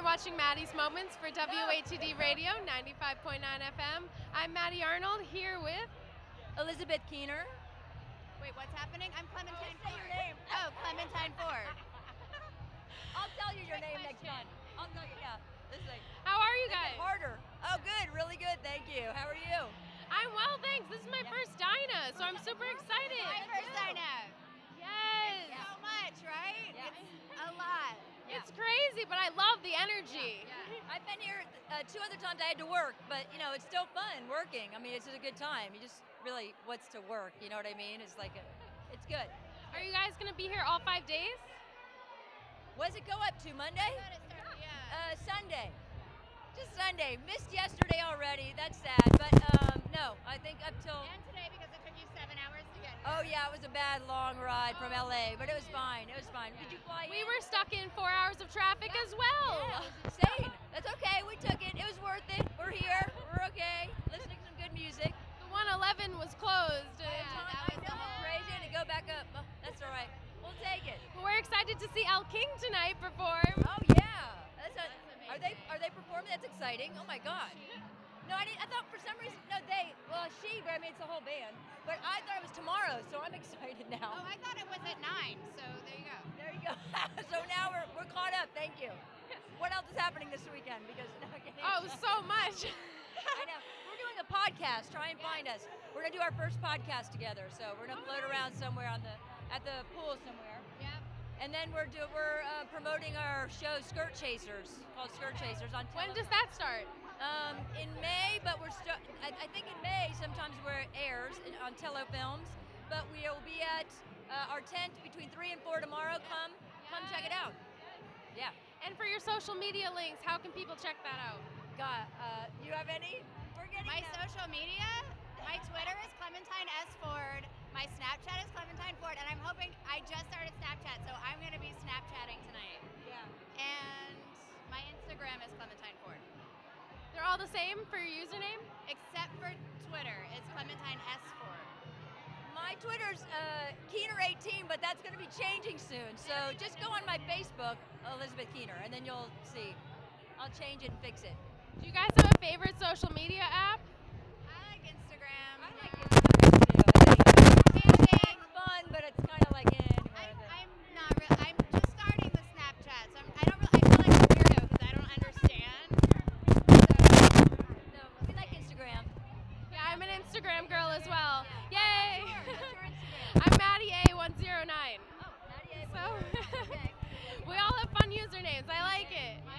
You're watching Maddy's Moments for WATD Radio 95.9 FM. I'm Maddy Arnold here with Elizabeth Keener. Wait, what's happening? I'm Clementine oh, Say Ford. your name. Oh, Clementine Ford. I'll tell you your name next time. I'll tell you, yeah. This thing. How are you guys? harder. Oh, good. Really good. Thank you. How are you? I'm well, thanks. This is my first Dinah, so I'm super excited. My first Dinah. I've been here uh, two other times. I had to work, but you know, it's still fun working. I mean, it's just a good time. You just really what's to work. You know what I mean? It's like a, it's good. Are you guys gonna be here all five days? What does it go up to Monday? Yeah. Uh, Sunday. Just Sunday. Missed yesterday already. That's sad. But um, no, I think up till. and today because it took you seven hours to get here. Oh yeah, it was a bad long ride from LA, but it was fine. It was fine. Did you fly? We in? were stuck in four hours of traffic as well. Yeah, it was insane. That's okay. We took it. It was worth it. We're here. We're okay. Listening to some good music. The 111 was closed. Yeah, Uh, that was the whole Crazy to go back up. Oh, that's all right. We'll take it. but we're excited to see Elle King tonight perform. Oh yeah. That's a, are they are they performing? That's exciting. Oh my god. No, I didn't. I thought for some reason no they. Well, she, but I mean it's a whole band. But I thought it was tomorrow, so I'm excited now. Oh. I thought it was at nine, so there you go. There you go. so now we're, we're caught up. Thank you. What else is happening this weekend? Because no, Oh, so much. I know. We're doing a podcast. Try and find us. We're gonna do our first podcast together. So we're gonna float around somewhere on the at the pool somewhere. Yep. And then we're do, we're uh, promoting our show Skirt Chasers called Skirt Chasers on. when does that start? Um, in May, but we're st- I, I think in May sometimes where it airs in, on Tello Films. But we will be at uh, our tent between three and four tomorrow. Come come check it out. Social media links, how can people check that out? God, uh, you have any? We're getting My there. social media, my Twitter is Clementine S. Ford. My Snapchat is Clementine Ford, and I'm hoping I just started Snapchat, so I'm gonna be Snapchatting tonight. Yeah. And my Instagram is Clementine Ford. They're all the same for your username? Except for Twitter, it's Clementine S. Ford. My Twitter's uh, Keener18, but that's going to be changing soon. So just go on my Facebook, Elizabeth Keener, and then you'll see. I'll change it and fix it. Do you guys have a favorite social media app? I like Instagram. I like Instagram. It's fun, but it's kind of like eh, I'm, not really. I'm just starting with Snapchat, so I'm, I don't really. I feel like a weirdo because I don't understand. So, no, we like Instagram. Yeah, I'm an Instagram girl as well. Yay! That's your Instagram. I'm. names. I like it.